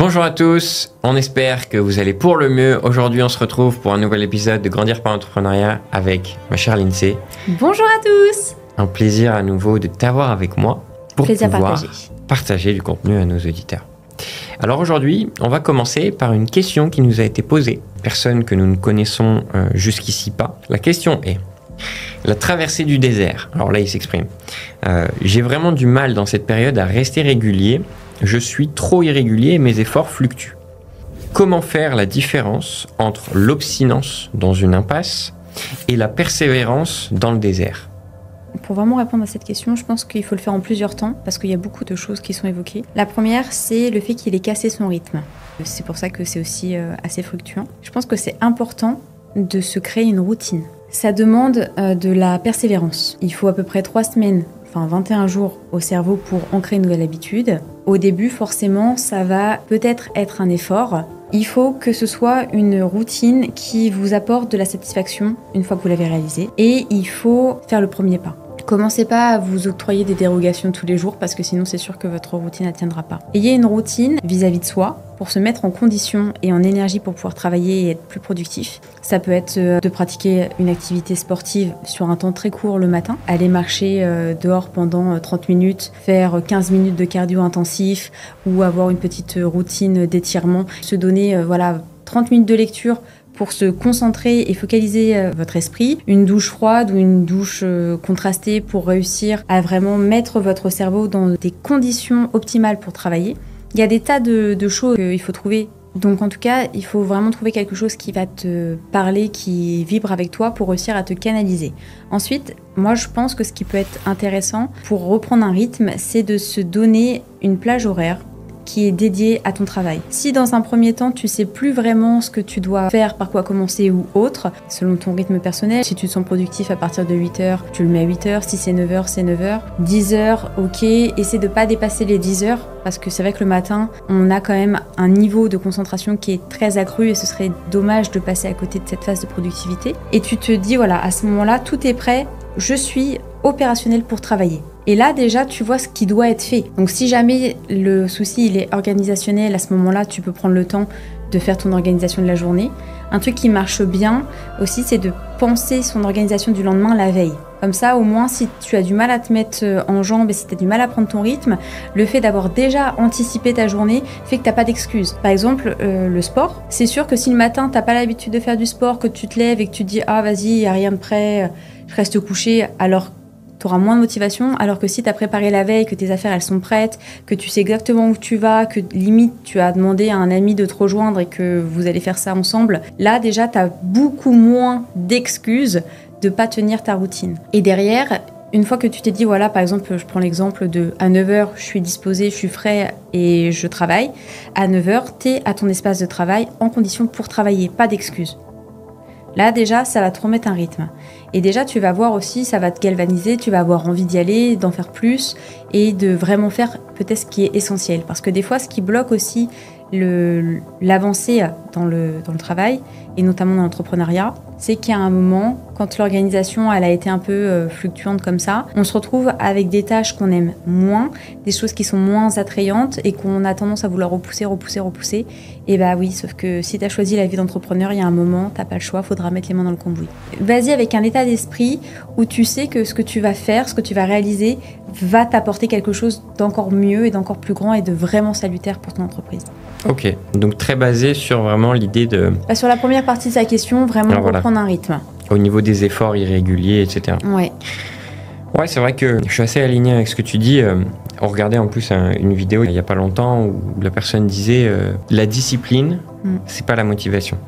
Bonjour à tous, on espère que vous allez pour le mieux. Aujourd'hui, on se retrouve pour un nouvel épisode de Grandir par l'entrepreneuriat avec ma chère Lindsay. Bonjour à tous Un plaisir à nouveau de t'avoir avec moi pour Plaisir pouvoir partager du contenu à nos auditeurs. Alors aujourd'hui, on va commencer par une question qui nous a été posée, personne que nous ne connaissons euh, jusqu'ici pas. La question est la traversée du désert. Alors là, il s'exprime. Euh, J'ai vraiment du mal dans cette période à rester régulier. Je suis trop irrégulier et mes efforts fluctuent. Comment faire la différence entre l'obstinence dans une impasse et la persévérance dans le désert? Pour vraiment répondre à cette question, je pense qu'il faut le faire en plusieurs temps parce qu'il y a beaucoup de choses qui sont évoquées. La première, c'est le fait qu'il ait cassé son rythme. C'est pour ça que c'est aussi euh, assez fluctuant. Je pense que c'est important de se créer une routine. Ça demande euh, de la persévérance. Il faut à peu près trois semaines, enfin 21 jours au cerveau pour ancrer une nouvelle habitude. Au début, forcément, ça va peut-être être un effort. Il faut que ce soit une routine qui vous apporte de la satisfaction une fois que vous l'avez réalisée. Et il faut faire le premier pas. Commencez pas à vous octroyer des dérogations tous les jours parce que sinon c'est sûr que votre routine ne tiendra pas. Ayez une routine vis-à-vis de soi pour se mettre en condition et en énergie pour pouvoir travailler et être plus productif. Ça peut être euh, de pratiquer une activité sportive sur un temps très court le matin, aller marcher euh, dehors pendant euh, 30 minutes, faire 15 minutes de cardio intensif ou avoir une petite euh, routine d'étirement, se donner euh, voilà 30 minutes de lecture pour se concentrer et focaliser euh, votre esprit, une douche froide ou une douche euh, contrastée pour réussir à vraiment mettre votre cerveau dans des conditions optimales pour travailler. Il y a des tas de, de choses qu'il faut trouver. Donc en tout cas, il faut vraiment trouver quelque chose qui va te parler, qui vibre avec toi pour réussir à te canaliser. Ensuite, moi je pense que ce qui peut être intéressant pour reprendre un rythme, c'est de se donner une plage horaire qui est dédiée à ton travail. Si dans un premier temps, tu sais plus vraiment ce que tu dois faire, par quoi commencer ou autre, selon ton rythme personnel, si tu te sens productif à partir de 8h, tu le mets à 8h, si c'est 9h, c'est 9h, 10h, ok, essaie de pas dépasser les 10 heures parce que c'est vrai que le matin, on a quand même un niveau de concentration qui est très accru et ce serait dommage de passer à côté de cette phase de productivité. Et tu te dis, voilà, à ce moment-là, tout est prêt, je suis opérationnel pour travailler. Et là, déjà, tu vois ce qui doit être fait. Donc, si jamais le souci il est organisationnel, à ce moment-là, tu peux prendre le temps de faire ton organisation de la journée. Un truc qui marche bien aussi, c'est de penser son organisation du lendemain la veille. Comme ça, au moins, si tu as du mal à te mettre euh, en jambes et si tu as du mal à prendre ton rythme, le fait d'avoir déjà anticipé ta journée fait que tu pas d'excuses. Par exemple, euh, le sport. C'est sûr que si le matin, t'as pas l'habitude de faire du sport, que tu te lèves et que tu te dis Ah, vas-y, il a rien de prêt, euh, je reste couché, alors tu auras moins de motivation, alors que si tu as préparé la veille, que tes affaires elles sont prêtes, que tu sais exactement où tu vas, que limite tu as demandé à un ami de te rejoindre et que vous allez faire ça ensemble, là déjà tu as beaucoup moins d'excuses de pas tenir ta routine. Et derrière, une fois que tu t'es dit, voilà, par exemple, je prends l'exemple de à 9h, je suis disposée, je suis frais et je travaille, à 9h, tu es à ton espace de travail en condition pour travailler, pas d'excuses. Là, déjà, ça va te remettre un rythme. Et déjà, tu vas voir aussi, ça va te galvaniser, tu vas avoir envie d'y aller, d'en faire plus et de vraiment faire peut-être ce qui est essentiel. Parce que des fois, ce qui bloque aussi l'avancée dans le, travail, et notamment dans l'entrepreneuriat, c'est a un moment, quand l'organisation a été un peu euh, fluctuante comme ça, on se retrouve avec des tâches qu'on aime moins, des choses qui sont moins attrayantes et qu'on a tendance à vouloir repousser, repousser, repousser. Et bah oui, sauf que si tu as choisi la vie d'entrepreneur, il y a un moment, t'as pas le choix, faudra mettre les mains dans le cambouis. Vas-y avec un état d'esprit où tu sais que ce que tu vas faire, ce que tu vas réaliser, va t'apporter quelque chose d'encore mieux et d'encore plus grand et de vraiment salutaire pour ton entreprise. Ok, donc très basé sur vraiment l'idée de, Bah, sur la première partie de sa question, vraiment Alors voilà. reprendre un rythme. au niveau des efforts irréguliers, etc. Ouais. Ouais, c'est vrai que je suis assez aligné avec ce que tu dis. On regardait en plus un- une vidéo il y a pas longtemps où la personne disait euh, la discipline, Mm. c'est pas la motivation.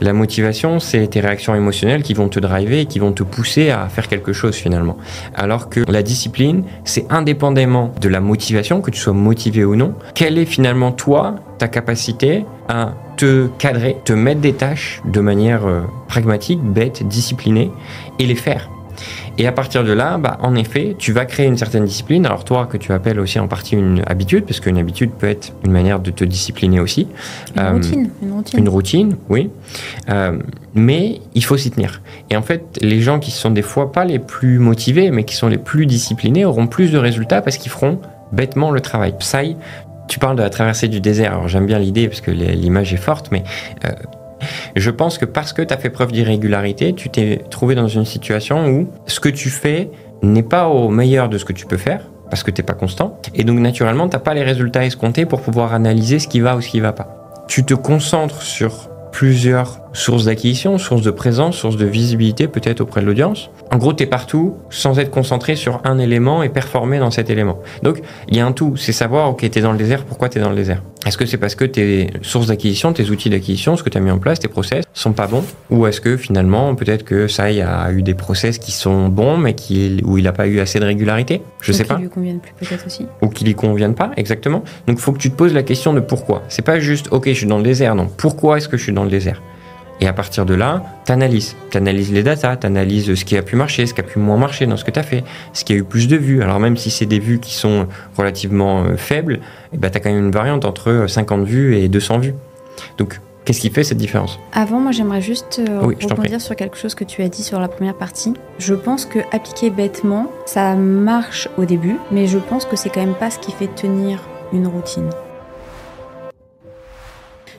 La motivation, c'est tes réactions émotionnelles qui vont te driver et qui vont te pousser à faire quelque chose finalement. Alors que la discipline, c'est indépendamment de la motivation, que tu sois motivé ou non, quelle est finalement toi, ta capacité à te cadrer, te mettre des tâches de manière euh, pragmatique, bête, disciplinée et les faire? Et à partir de là, bah, en effet, tu vas créer une certaine discipline. Alors toi, que tu appelles aussi en partie une habitude, parce qu'une habitude peut être une manière de te discipliner aussi. Une Euh, routine. Une routine. Une routine, oui. Euh, mais il faut s'y tenir. Et en fait, les gens qui sont des fois pas les plus motivés, mais qui sont les plus disciplinés, auront plus de résultats parce qu'ils feront bêtement le travail. Psy Tu parles de la traversée du désert. Alors j'aime bien l'idée parce que l'image est forte, mais euh, je pense que parce que tu as fait preuve d'irrégularité, tu t'es trouvé dans une situation où ce que tu fais n'est pas au meilleur de ce que tu peux faire parce que tu n'es pas constant. Et donc naturellement, tu n'as pas les résultats escomptés pour pouvoir analyser ce qui va ou ce qui va pas. Tu te concentres sur plusieurs sources d'acquisition, sources de présence, sources de visibilité peut-être auprès de l'audience. En gros, tu es partout sans être concentré sur un élément et performer dans cet élément. Donc, il y a un tout, c'est savoir, ok, tu es dans le désert, pourquoi tu es dans le désert? Est-ce que c'est parce que tes sources d'acquisition, tes outils d'acquisition, ce que tu as mis en place, tes process, sont pas bons Ou est-ce que finalement, peut-être que ça y a eu des process qui sont bons, mais qui, où il n'a pas eu assez de régularité? Je sais pas. Ou qui lui conviennent plus peut-être aussi. Ou qui lui conviennent pas, exactement. Donc, il faut que tu te poses la question de pourquoi. C'est pas juste, ok, je suis dans le désert, non. Pourquoi est-ce que je suis dans le désert? Et à partir de là, tu analyses. Tu analyses les datas, tu analyses ce qui a pu marcher, ce qui a pu moins marcher dans ce que tu as fait, ce qui a eu plus de vues. Alors même si c'est des vues qui sont relativement euh, faibles, eh ben, tu as quand même une variante entre 50 vues et 200 vues. Donc Qu'est-ce qui fait cette différence? Avant, moi, j'aimerais juste euh, rebondir sur quelque chose que tu as dit sur la première partie. Je pense que appliquer bêtement, ça marche au début, mais je pense que c'est quand même pas ce qui fait tenir une routine.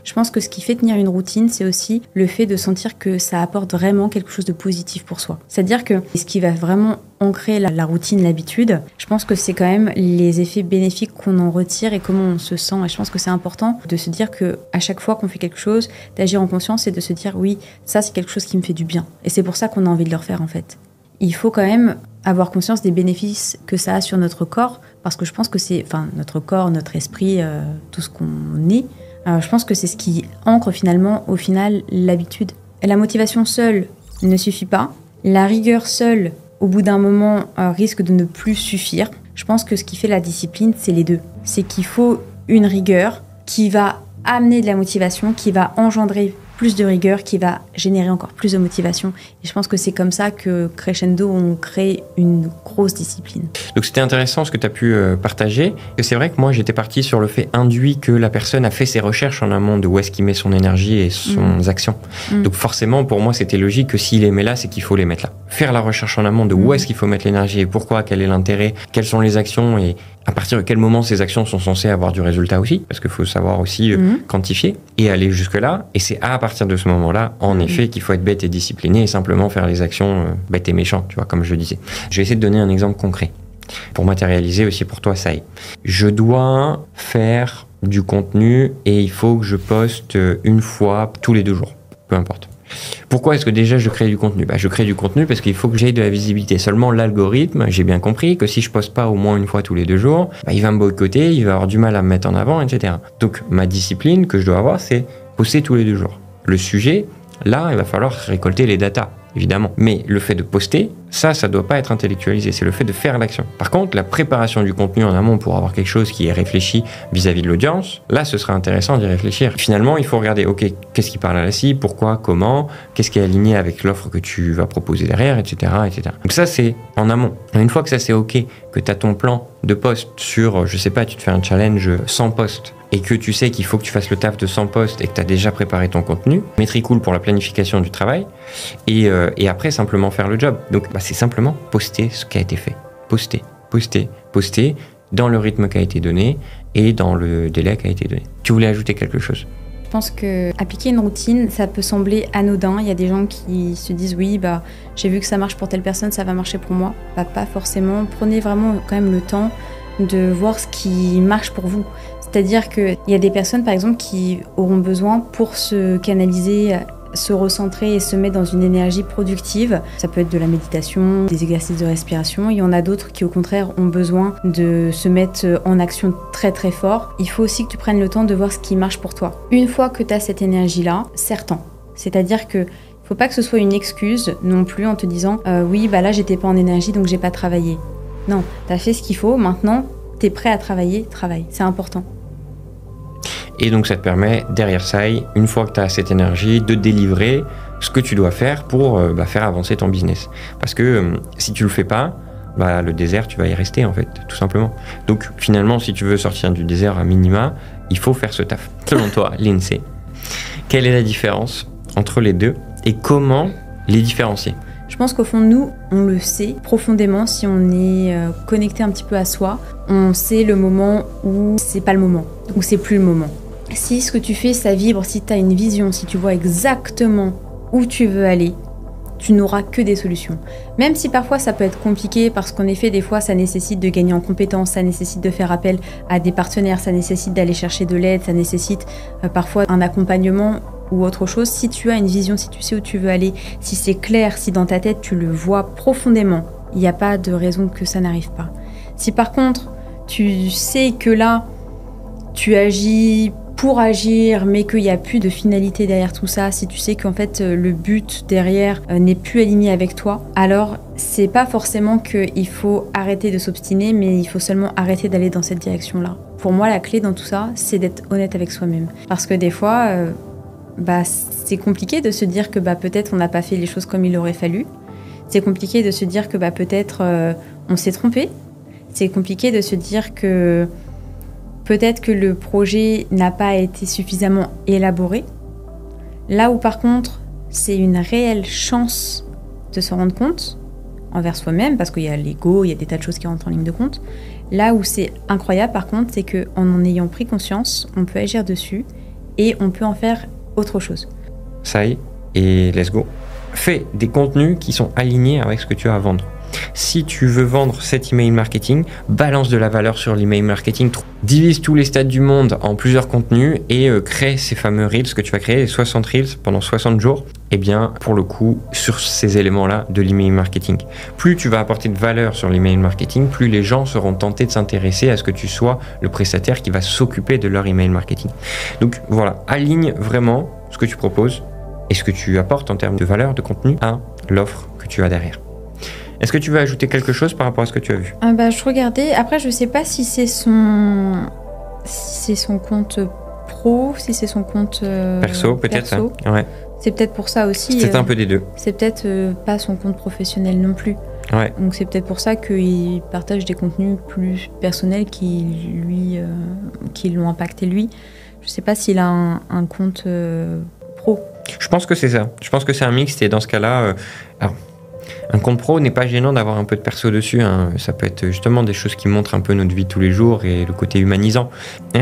Je pense que ce qui fait tenir une routine, c'est aussi le fait de sentir que ça apporte vraiment quelque chose de positif pour soi. C'est-à-dire que ce qui va vraiment ancrer la, routine, l'habitude, je pense que c'est quand même les effets bénéfiques qu'on en retire et comment on se sent. Et je pense que c'est important de se dire que à chaque fois qu'on fait quelque chose, d'agir en conscience et de se dire oui, ça c'est quelque chose qui me fait du bien. Et c'est pour ça qu'on a envie de le refaire en fait. Il faut quand même avoir conscience des bénéfices que ça a sur notre corps, parce que je pense que c'est, enfin, notre corps, notre esprit, euh, tout ce qu'on est, je pense que c'est ce qui ancre finalement au final l'habitude. La motivation seule ne suffit pas. La rigueur seule, au bout d'un moment, euh, risque de ne plus suffire. Je pense que ce qui fait la discipline, c'est les deux. C'est qu'il faut une rigueur qui va amener de la motivation, qui va engendrer plus de rigueur qui va générer encore plus de motivation. Et je pense que c'est comme ça que Crescendo, on crée une grosse discipline. Donc c'était intéressant ce que tu as pu euh, partager. C'est vrai que moi j'étais parti sur le fait induit que la personne a fait ses recherches en amont de où est-ce qu'il met son énergie et son mm. actions. Mm. Donc forcément pour moi c'était logique que s'il les met là, c'est qu'il faut les mettre là. Faire la recherche en amont de où mm. est-ce qu'il faut mettre l'énergie et pourquoi, quel est l'intérêt, quelles sont les actions et à partir de quel moment ces actions sont censées avoir du résultat aussi, parce qu'il faut savoir aussi euh, mhm. quantifier et aller jusque-là. Et c'est à partir de ce moment-là, en mhm. effet, qu'il faut être bête et discipliné et simplement faire les actions euh, bêtes et méchantes, tu vois, comme je disais. Je vais essayer de donner un exemple concret pour matérialiser aussi pour toi, ça y est. Je dois faire du contenu et il faut que je poste euh, une fois tous les deux jours, peu importe. Pourquoi est-ce que déjà je crée du contenu? Bah, Je crée du contenu parce qu'il faut que j'aie de la visibilité. Seulement l'algorithme, j'ai bien compris que si je poste pas au moins une fois tous les deux jours, bah, il va me boycotter, il va avoir du mal à me mettre en avant, etc. Donc ma discipline que je dois avoir, c'est poster tous les deux jours. Le sujet, là, il va falloir récolter les datas évidemment. Mais le fait de poster, ça, ça doit pas être intellectualisé, c'est le fait de faire l'action. Par contre, la préparation du contenu en amont pour avoir quelque chose qui est réfléchi vis-à-vis de l'audience, là, ce serait intéressant d'y réfléchir. Finalement, il faut regarder, ok, qu'est-ce qui parle à la cible, pourquoi, comment, qu'est-ce qui est aligné avec l'offre que tu vas proposer derrière, etc., etc. Donc ça, c'est en amont. Une fois que ça c'est ok, que tu as ton plan de poste sur, je sais pas, tu te fais un challenge sans poste et que tu sais qu'il faut que tu fasses le taf de 100 postes et que tu as déjà préparé ton contenu, métrie cool pour la planification du travail, et, euh, après simplement faire le job. Bah, c'est simplement poster ce qui a été fait. Poster, poster, poster dans le rythme qui a été donné et dans le délai qui a été donné. Tu voulais ajouter quelque chose? Je pense que appliquer une routine, ça peut sembler anodin. Il y a des gens qui se disent oui, bah j'ai vu que ça marche pour telle personne, ça va marcher pour moi. Bah, pas forcément. Prenez vraiment quand même le temps de voir ce qui marche pour vous. C'est-à-dire qu'il y a des personnes, par exemple, qui auront besoin pour se canaliser se recentrer et se mettre dans une énergie productive. Ça peut être de la méditation, des exercices de respiration. Il y en a d'autres qui au contraire ont besoin de se mettre en action très très fort. Il faut aussi que tu prennes le temps de voir ce qui marche pour toi. Une fois que tu as cette énergie-là, certain. C'est-à-dire que faut pas que ce soit une excuse non plus en te disant euh, oui bah là j'étais pas en énergie donc j'ai pas travaillé. Non, tu as fait ce qu'il faut, maintenant tu es prêt à travailler, travaille, c'est important. Et donc ça te permet, derrière ça, une fois que tu as cette énergie, de délivrer ce que tu dois faire pour euh, bah, faire avancer ton business. Parce que euh, si tu le fais pas, bah, le désert, tu vas y rester en fait, tout simplement. Donc finalement, si tu veux sortir du désert à minima, il faut faire ce taf. Selon toi, l'INSEE, quelle est la différence entre les deux et comment les différencier? Je pense qu'au fond de nous, on le sait profondément si on est euh, connecté un petit peu à soi. On sait le moment où c'est pas le moment, où c'est plus le moment. Si ce que tu fais, ça vibre, si tu as une vision, si tu vois exactement où tu veux aller, tu n'auras que des solutions. Même si parfois ça peut être compliqué parce qu'en effet des fois ça nécessite de gagner en compétences, ça nécessite de faire appel à des partenaires, ça nécessite d'aller chercher de l'aide, ça nécessite euh, parfois un accompagnement ou autre chose. Si tu as une vision, si tu sais où tu veux aller, si c'est clair, si dans ta tête tu le vois profondément, il n'y a pas de raison que ça n'arrive pas. Si par contre tu sais que là tu agis pour agir, mais qu'il n'y a plus de finalité derrière tout ça, si tu sais qu'en fait euh, le but derrière euh, n'est plus aligné avec toi, alors c'est pas forcément qu'il faut arrêter de s'obstiner, mais il faut seulement arrêter d'aller dans cette direction-là. Pour moi, la clé dans tout ça, c'est d'être honnête avec soi-même. Parce que des fois, euh, bah, c'est compliqué de se dire que bah, peut-être on n'a pas fait les choses comme il aurait fallu. C'est compliqué de se dire que bah, peut-être on s'est trompé. C'est compliqué de se dire que Peut-être que le projet n'a pas été suffisamment élaboré. Là où par contre, c'est une réelle chance de se rendre compte envers soi-même, parce qu'il y a l'ego, il y a des tas de choses qui rentrent en ligne de compte. Là où c'est incroyable par contre, c'est qu'en en ayant pris conscience, on peut agir dessus et on peut en faire autre chose. Ça y est, et let's go. Fais des contenus qui sont alignés avec ce que tu as à vendre. Si tu veux vendre cet email marketing, balance de la valeur sur l'email marketing. Divise tous les stades du monde en plusieurs contenus et euh, crée ces fameux reels que tu vas créer, 60 reels pendant 60 jours. Et eh bien, pour le coup, sur ces éléments-là de l'email marketing. Plus tu vas apporter de valeur sur l'email marketing, plus les gens seront tentés de s'intéresser à ce que tu sois le prestataire qui va s'occuper de leur email marketing. Donc voilà, aligne vraiment ce que tu proposes et ce que tu apportes en termes de valeur, de contenu à l'offre que tu as derrière. Est-ce que tu veux ajouter quelque chose par rapport à ce que tu as vu? Ah bah, Je regardais. Après, je sais pas si c'est son... Si son compte pro, si c'est son compte euh, perso, peut-être. Hein. Ouais. C'est peut-être pour ça aussi. C'est peut-être un euh, peu des deux. C'est peut-être euh, pas son compte professionnel non plus. Ouais. Donc c'est peut-être pour ça qu'il partage des contenus plus personnels qui lui, qui l'ont impacté lui. Je sais pas s'il a un, compte pro. Je pense que c'est ça. Je pense que c'est un mix. Et dans ce cas-là, un compte n'est pas gênant d'avoir un peu de perso dessus. Hein. Ça peut être justement des choses qui montrent un peu notre vie tous les jours et le côté humanisant.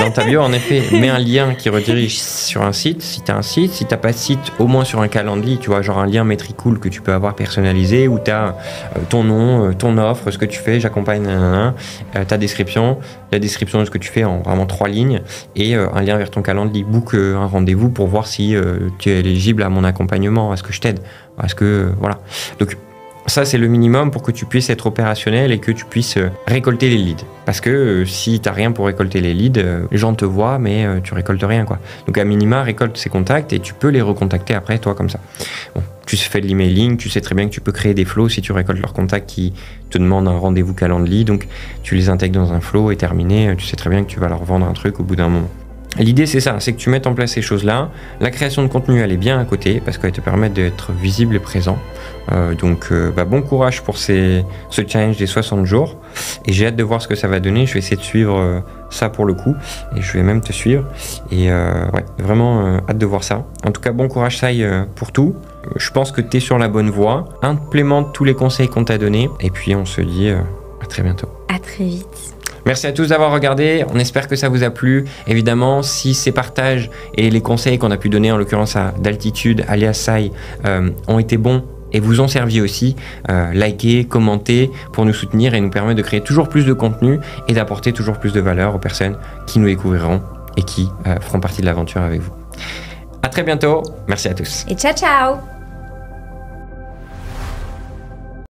Dans ta bio, en effet, mets un lien qui redirige sur un site, si tu as un site. Si tu pas de site, au moins sur un calendrier, tu vois, genre un lien métricool que tu peux avoir personnalisé où tu as euh, ton nom, euh, ton offre, ce que tu fais, j'accompagne, euh, ta description, la description de ce que tu fais en vraiment trois lignes et un lien vers ton calendrier. Book un rendez-vous pour voir si tu es éligible à mon accompagnement, à ce que je t'aide. Parce que, voilà. Donc, ça, c'est le minimum pour que tu puisses être opérationnel et que tu puisses euh, récolter les leads. Parce que euh, si tu n'as rien pour récolter les leads, euh, les gens te voient, mais tu récoltes rien. quoi. Donc à minima, récolte ces contacts et tu peux les recontacter après, toi, comme ça. Bon, tu fais de l'emailing, tu sais très bien que tu peux créer des flows si tu récoltes leurs contacts qui te demandent un rendez-vous calendrier. Donc tu les intègres dans un flow et terminé, tu sais très bien que tu vas leur vendre un truc au bout d'un moment. L'idée c'est ça, c'est que tu mettes en place ces choses-là. La création de contenu elle est bien à côté parce qu'elle te permet d'être visible et présent. Euh, donc euh, bah, bon courage pour ce challenge des 60 jours et j'ai hâte de voir ce que ça va donner. Je vais essayer de suivre euh, ça pour le coup et je vais même te suivre et ouais, vraiment hâte de voir ça. En tout cas bon courage ça pour tout. Je pense que tu es sur la bonne voie. Implémente tous les conseils qu'on t'a donnés et puis on se dit à très bientôt. À très vite. Merci à tous d'avoir regardé. On espère que ça vous a plu. Évidemment, si ces partages et les conseils qu'on a pu donner, en l'occurrence à d'altitude, alias Sai, euh, ont été bons et vous ont servi aussi, euh, likez, commentez pour nous soutenir et nous permettre de créer toujours plus de contenu et d'apporter toujours plus de valeur aux personnes qui nous découvriront et qui euh, feront partie de l'aventure avec vous. À très bientôt. Merci à tous. Et ciao ciao